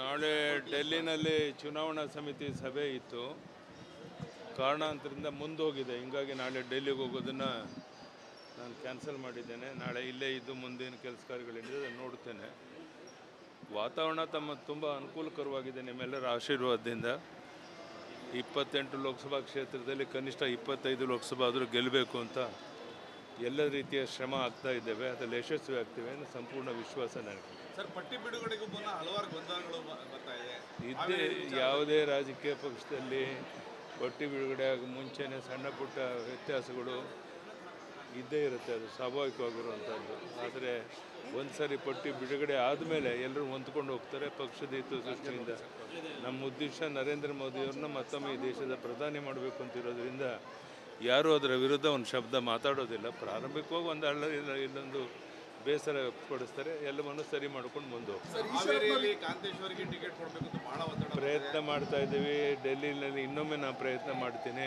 ನಾಳೆ ಡೆಲ್ಲಿನಲ್ಲಿ ಚುನಾವಣಾ ಸಮಿತಿ ಸಭೆ ಇತ್ತು. ಕಾರಣಾಂತರದಿಂದ ಮುಂದೋಗಿದೆ. ಹಿಂಗಾಗಿ ನಾಳೆ ಡೆಲ್ಲಿಗೆ ಹೋಗೋದನ್ನು ನಾನು ಕ್ಯಾನ್ಸಲ್ ಮಾಡಿದ್ದೇನೆ. ನಾಳೆ ಇಲ್ಲೇ ಇದ್ದು ಮುಂದಿನ ಕೆಲಸ ಕಾರ್ಯಗಳೇನಿದೆ ನೋಡ್ತೇನೆ. ವಾತಾವರಣ ತಮ್ಮ ತುಂಬ ಅನುಕೂಲಕರವಾಗಿದೆ ನಿಮ್ಮೆಲ್ಲರ ಆಶೀರ್ವಾದದಿಂದ. ಇಪ್ಪತ್ತೆಂಟು ಲೋಕಸಭಾ ಕ್ಷೇತ್ರದಲ್ಲಿ ಕನಿಷ್ಠ ಇಪ್ಪತ್ತೈದು ಲೋಕಸಭಾ ಆದರೂ ಗೆಲ್ಲಬೇಕು ಅಂತ ಎಲ್ಲ ರೀತಿಯ ಶ್ರಮ ಆಗ್ತಾ ಇದ್ದೇವೆ ಅದರಲ್ಲಿ ಯಶಸ್ವಿ ಆಗ್ತೇವೆ ಅನ್ನೋ ಸಂಪೂರ್ಣ ವಿಶ್ವಾಸ ನನಗೆ. ಸರ್ ಪಟ್ಟಿ ಬಿಡುಗಡೆಗೂ ಮುನ್ನ ಹಲವಾರು ಗೊಂದಲಗಳು ಬರ್ತಾ ಇದೆ. ಇದ್ದೇ ಯಾವುದೇ ರಾಜಕೀಯ ಪಕ್ಷದಲ್ಲಿ ಪಟ್ಟಿ ಬಿಡುಗಡೆ ಆಗ ಮುಂಚೆನೇ ಸಣ್ಣ ಪುಟ್ಟ ವ್ಯತ್ಯಾಸಗಳು ಇದ್ದೇ ಇರುತ್ತೆ ಅದು ಸ್ವಾಭಾವಿಕವಾಗಿರುವಂಥದ್ದು. ಆದರೆ ಒಂದು ಸಾರಿ ಪಟ್ಟಿ ಬಿಡುಗಡೆ ಆದಮೇಲೆ ಎಲ್ಲರೂ ಹೊಂದ್ಕೊಂಡು ಹೋಗ್ತಾರೆ ಪಕ್ಷದ ಹಿತದೃಷ್ಟಿಯಿಂದ. ನಮ್ಮ ಉದ್ದೇಶ ನರೇಂದ್ರ ಮೋದಿಯವ್ರನ್ನ ಮತ್ತೊಮ್ಮೆ ಈ ದೇಶದ ಪ್ರಧಾನಿ ಮಾಡಬೇಕು ಅಂತಿರೋದ್ರಿಂದ ಯಾರೂ ಅದರ ವಿರುದ್ಧ ಒಂದು ಶಬ್ದ ಮಾತಾಡೋದಿಲ್ಲ. ಪ್ರಾರಂಭಿಕವಾಗಿ ಒಂದು ಹಳ್ಳ ಇಲ್ಲ ಇಲ್ಲೊಂದು ಬೇಸರ ವ್ಯಕ್ತಪಡಿಸ್ತಾರೆ. ಎಲ್ಲವನ್ನು ಸರಿ ಮಾಡ್ಕೊಂಡು ಮುಂದೆ ಹೋಗ್ತಾರೆ. ಹಾವೇರಿಯಲ್ಲಿ ಕಾಂತೇಶ್ವರಿಗೆ ಟಿಕೆಟ್ ಕೊಡಬೇಕು ಅಂತ ಬಹಳ ಒತ್ತಡ ಪ್ರಯತ್ನ ಮಾಡ್ತಾ ಇದ್ದೀವಿ. ಡೆಲ್ಲಿನಲ್ಲಿ ಇನ್ನೊಮ್ಮೆ ನಾನು ಪ್ರಯತ್ನ ಮಾಡ್ತೀನಿ.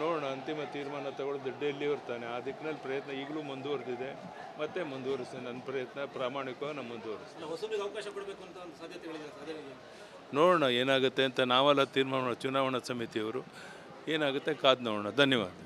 ನೋಡೋಣ ಅಂತಿಮ ತೀರ್ಮಾನ ತಗೊಳ್ಳೋದು ಡೆಲ್ಲಿ ಇರ್ತಾನೆ ಆ ದಿಕ್ಕಿನಲ್ಲಿ ಪ್ರಯತ್ನ ಈಗಲೂ ಮುಂದುವರೆದಿದೆ. ಮತ್ತೆ ಮುಂದುವರಿಸ್ತೀನಿ ನನ್ನ ಪ್ರಯತ್ನ ಪ್ರಾಮಾಣಿಕವಾಗಿ ನಾನು ಮುಂದುವರಿಸ್ತೀನಿ. ಹೊಸಬ್ರಿಗೆ ಅವಕಾಶ ಕೊಡಬೇಕು ಅಂತ ಒಂದು ಸಾಧ್ಯತೆಗಳಿದೆ ಸಾಧ್ಯ ನೋಡೋಣ ಏನಾಗುತ್ತೆ ಅಂತ ನಾವೆಲ್ಲ ತೀರ್ಮಾನ ಚುನಾವಣಾ ಸಮಿತಿಯವರು ಏನಾಗುತ್ತೆ ಕಾದು ನೋಡೋಣ. ಧನ್ಯವಾದ.